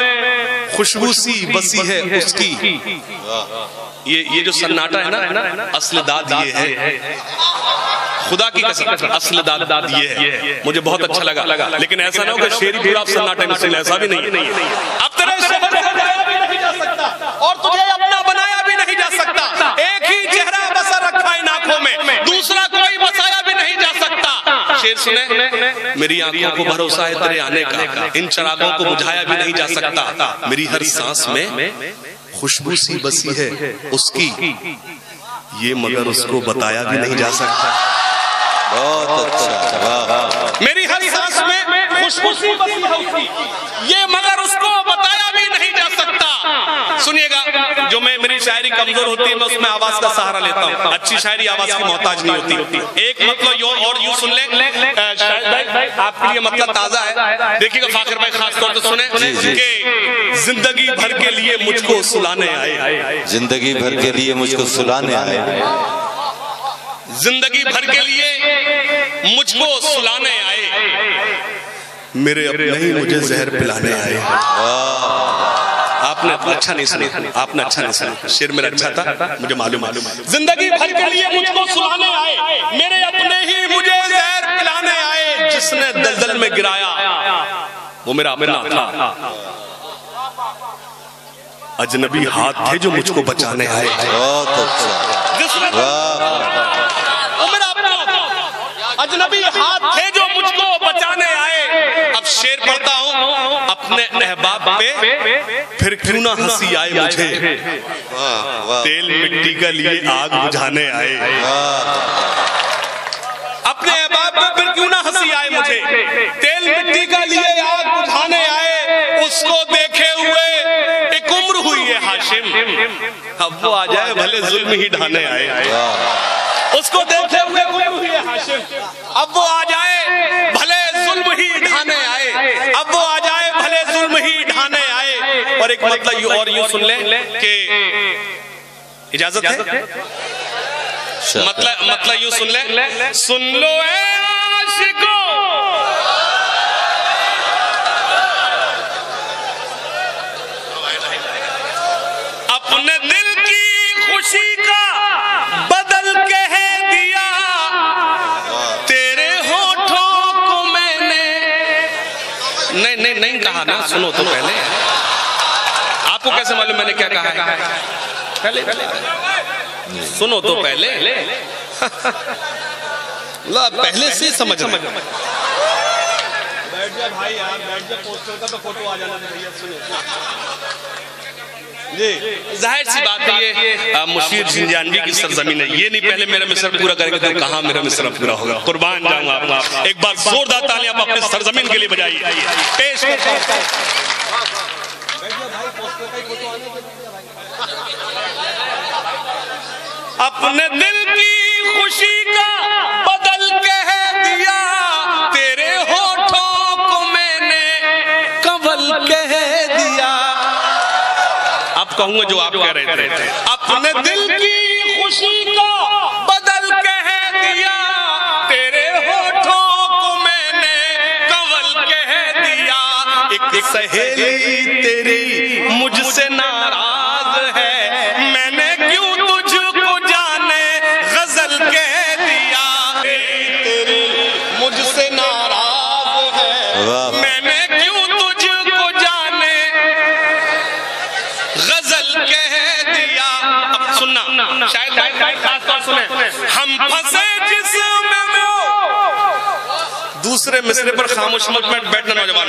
خوشبو سی بسی ہے اس کی۔ یہ جو سناٹا ہے نا اصل داد یہ ہے۔ خدا کی قسم اصل داد داد یہ ہے۔ مجھے بہت اچھا لگا۔ لیکن ایسا نہ ہو کہ شیری پورا سناٹے میں سن ایسا بھی نہیں اب تیرے شہر سے جایا بھی نہیں جا سکتا۔ اور تجھے اپنا بنایا بھی نہیں جا سکتا۔ ایک ہی چہرہ بسا رکھا ان آنکھوں میں۔ دوسرا کوئی بسایا بھی نہیں جا سکتا۔ شیر سنے میری آنکھوں کو بھروسہ ہے تیرے آنے کا۔ ان چراغوں کو بجھایا بھی نہیں جا سکتا۔ میری ہر سانس میں خوشبو سی بسی ہے اس کی۔ یہ مگر اس کو بتایا بھی نہیں جا سکتا۔ بہت اچھا۔ میری ہر سانس میں خوشبو سی بسی ہے اس کی یہ مگر اس کو بتایا بھی نہیں جا سنیے گا جو میں میری شاعری کمزور ہوتی ہے میں اس میں آواز کا سہارا لیتا ہوں۔ اچھی شاعری آواز کی محتاج نہیں ہوتی ایک مطلب یوں اور یوں سن لیں۔ آپ کے لیے مطلب تازہ ہے۔ دیکھیے گا فاکر بھائی خاص طور سے سنیں۔ کہ زندگی بھر کے لیے مجھ کو سلانے آئے۔ زندگی بھر کے لیے مجھ کو سلانے آئے۔ زندگی بھر کے لیے مجھ کو سلانے آئے۔ میرے اپنے ہی مجھے زہر پلانے آئے۔ آپ نے اچھا نہیں سنا۔ آپ نے اچھا نہیں سنا۔ شیر میرا اچھا تھا، مجھے معلوم معلوم زندگی بھر کے لیے مجھ کو سلانے آئے۔ میرے اپنے ہی مجھے زہر پلانے آئے۔ جس نے دلدل میں گرایا۔ وہ میرا اپنا تھا۔ اجنبی ہاتھ تھے جو مجھ کو بچانے آئے۔ بہت اچھا جس نے اجنبی ہاتھ تھے جو مجھ کو بچانے آئے۔ اب شیر پڑھتا اپنے احباب پہ پھر کیوں نہ ہنسی آئے مجھے؟ تیل مٹی کا لیے آگ بجھانے آئے۔ اپنے احباب پہ پھر کیوں نہ ہنسی آئے مجھے؟ تیل مٹی کا لیے آگ بجھانے آئے، اس کو دیکھے ہوئے ایک عمر ہوئی ہے ہاشم۔ اب وہ آ جائے، بھلے ظلم ہی ڈھانے آئے۔ اس کو دیکھے ہوئے عمر ہوئی ہے ہاشم۔ اب وہ آ جائے، بھلے ظلم ہی ڈھانے آئے۔ اب وہ اور ایک مطلب اور یوں سن لیں کہ اجازت ہے؟ مطلب-, مطلب یوں سن لیں۔ سن لو اے عاشقوں اپنے دل کی خوشی کا بدل کے دیا۔ تیرے ہوٹھوں کو میں نے نہیں نہیں نہیں کہا نا سنو تو پہلے۔ آپ کو کیسے معلوم میں نے کیا کہا ہے؟ سنو تو پہلے۔ اللہ پہلے سے سمجھ رہے ہیں۔ بیٹھ جا بھائی یار بیٹھ جا پوسٹر کا تو فوٹو آ جانا بھیا سنو۔ جی۔ ظاہر سی بات ہے مشیر جنجانوی کی سرزمین ہے۔ یہ نہیں پہلے میرا مصرف پورا کرے گا کہاں میرا مصرف پورا ہوگا؟ قربان جاؤں گا آپ ایک بار زوردار تالیاں آپ اپنے سرزمین کے لیے بجائیے۔ پیش اپنے دل کی خوشی کا بدل کہہ دیا، تیرے ہوتھوں کو میں نے کبل کہہ دیا۔ اب کہوں گا جو آپ کہہ رہے تھے۔ اپنے دل کی خوشی کا بدل سہیلی تیری مجھ سے ناراض ہے۔ میں نے کیوں تجھ کو جانے غزل کہہ دیا؟ تیری مجھ سے ناراض ہے۔ میں نے کیوں تجھ کو جانے غزل کہہ دیا؟ اب سننا۔ شاید ہم پسے دوسرے مصرے پر خاموش مت، میں بیٹھنا نوجوان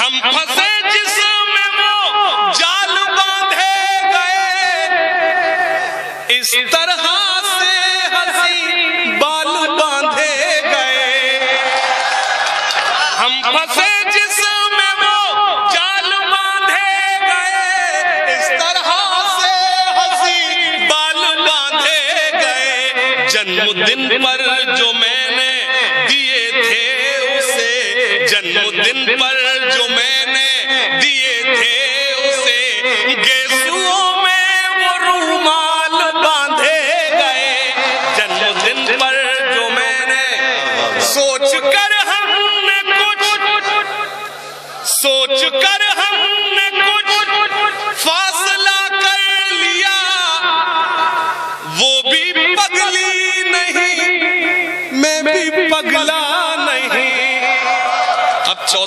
ہم پھنسے جس میں وہ جال باندھے گئے۔ اس طرح سے ہنسی بال باندھے گئے۔ ہم پھنسے جس میں وہ جال باندھے گئے۔ اس طرح سے ہنسی بال باندھے گئے۔ جنم دن پر جو میں دن پر جو میں نے دیے تھے اسے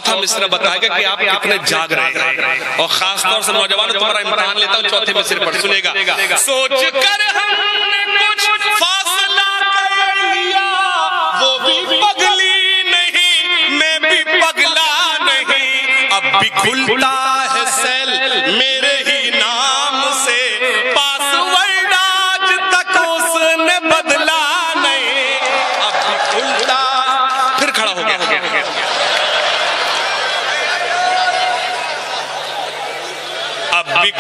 چوتھا مصر بتائے گا کہ آپ کتنے جاگ رہے ہیں۔ اور خاص طور سے نوجوان تمہارا امتحان لیتا ہوں، چوتھے مصر پر۔ سنے گا۔ سوچ کر ہم نے کچھ فاصلہ کر لیا، وہ بھی پگلی نہیں، میں بھی پگلا نہیں۔ اب بھی کھلتا ہے سیل میرے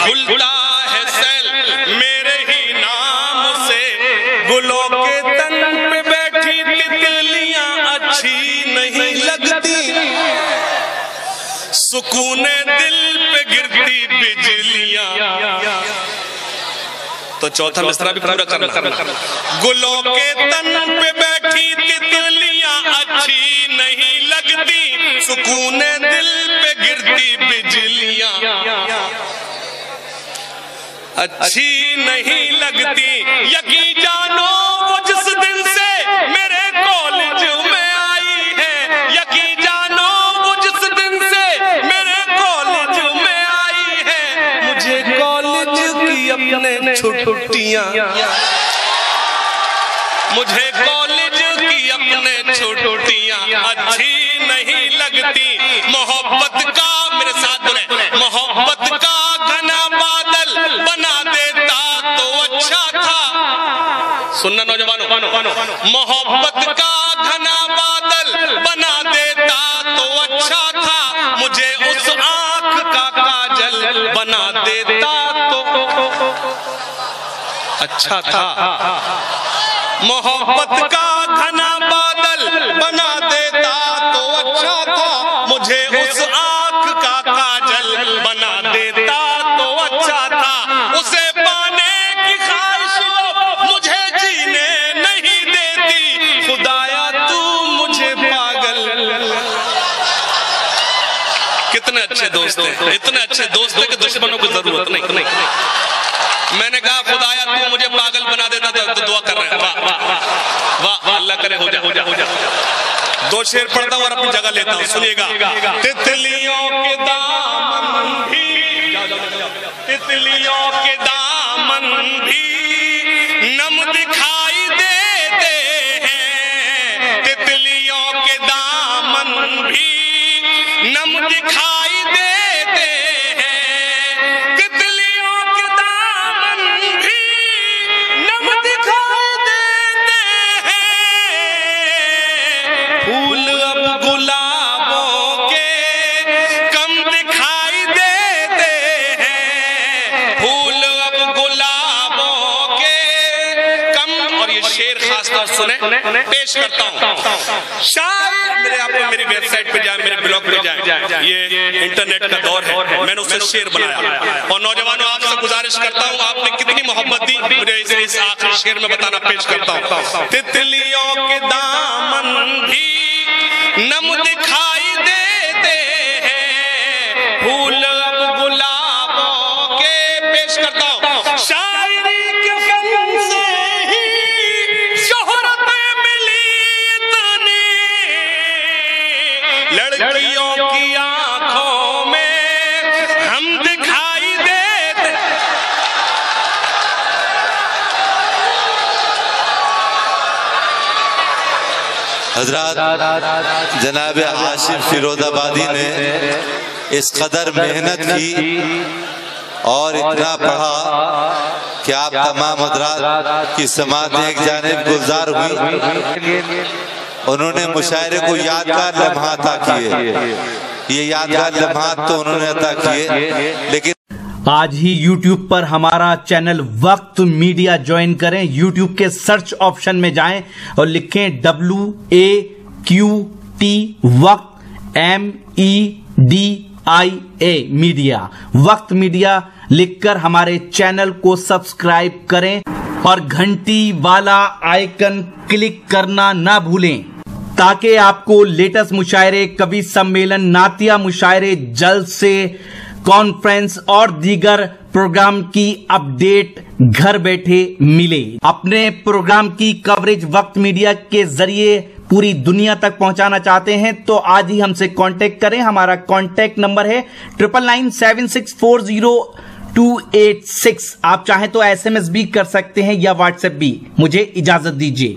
کھلتا ہے سیل میرے ہی نام سے۔ گلوں کے تن پہ بیٹھی تکلیاں اچھی نہیں لگتی۔ سکون دل پہ گرتی بجلیاں۔ تو چوتھا مصرہ بھی پورا کرنا۔ گلوں کے تن پہ بیٹھی تکلیاں اچھی نہیں لگتی۔ سکون اچھی نہیں لگتی۔ یقین جانو وہ جس دن سے میرے کالج میں آئی ہے۔ یقین جانو وہ جس دن سے میرے کالج میں آئی ہے۔ مجھے کالج کی اپنے چھٹیاں۔ مجھے کالج کی اپنے چھٹیاں۔ اچھی نہیں لگتی۔ محبت کا میرے ساتھ بولے سننا نوجوانوں، محبت کا گھنا بادل بنا دیتا تو اچھا تھا، مجھے اس آنکھ کا کاجل بنا دیتا تو۔ اچھا تھا۔ محبت کا گھنا دوست ہیں۔ اتنے اچھے دوست ہیں کہ دشمنوں کو ضرورت نہیں۔ میں نے کہا خدا خدایا تو مجھے پاگل بنا دیتا تو دعا کر رہا ہے واہ واہ اللہ کرے ہو جا ہو جا ہو جا۔ دو شیر پڑھتا ہوں اور اپنی جگہ لیتا ہوں سنیے گا۔ تتلیوں کے دان سنیں، پیش کرتا ہوں۔ شاید میرے آپ میری ویب سائٹ پہ جائیں، میرے بلوگ پہ جائیں۔ یہ انٹرنیٹ کا دور ہے۔ میں نے اسے شیر بنایا۔ اور نوجوانوں، آپ سے گزارش کرتا ہوں، آپ نے کتنی محبت دی، مجھے اسے اس آخر شیر میں بتانا پیش کرتا ہوں۔ تتلیوں کے دامن بھی نہ مجھے کھا حضرات جناب عاشق فیروز آبادی نے اس قدر محنت کی اور اتنا پڑھا کہ آپ تمام حضرات کی سماعت ایک جانب گلزار ہوئی۔ انہوں نے مشاعرے کو یادگار لمحہ عطا کیے۔ یہ یادگار لمحات تو انہوں نے عطا کیے، لیکن آج ہی یوٹیوب پر ہمارا چینل وقت میڈیا جوائن کریں۔ یوٹیوب کے سرچ آپشن میں جائیں اور لکھیں W A Q T Waqt M E D I A media. Waqt media لکھ کر ہمارے چینل کو سبسکرائب کریں اور گھنٹی والا آئیکن کلک کرنا نہ بھولیں تاکہ آپ کو لیٹسٹ مشاعرے، کبھی سمیلن ناتیہ مشاعرے جلد سے کانفرنس اور دیگر پروگرام کی اپ ڈیٹ گھر بیٹھے ملے۔ اپنے پروگرام کی کوریج وقت میڈیا کے ذریعے پوری دنیا تک پہنچانا چاہتے ہیں تو آج ہی ہم سے کانٹیکٹ کریں۔ ہمارا کانٹیکٹ نمبر ہے triple nine seven six four zero two eight six آپ چاہیں تو ایس ایم ایس بھی کر سکتے ہیں یا واٹس ایپ بھی۔ مجھے اجازت دیجیے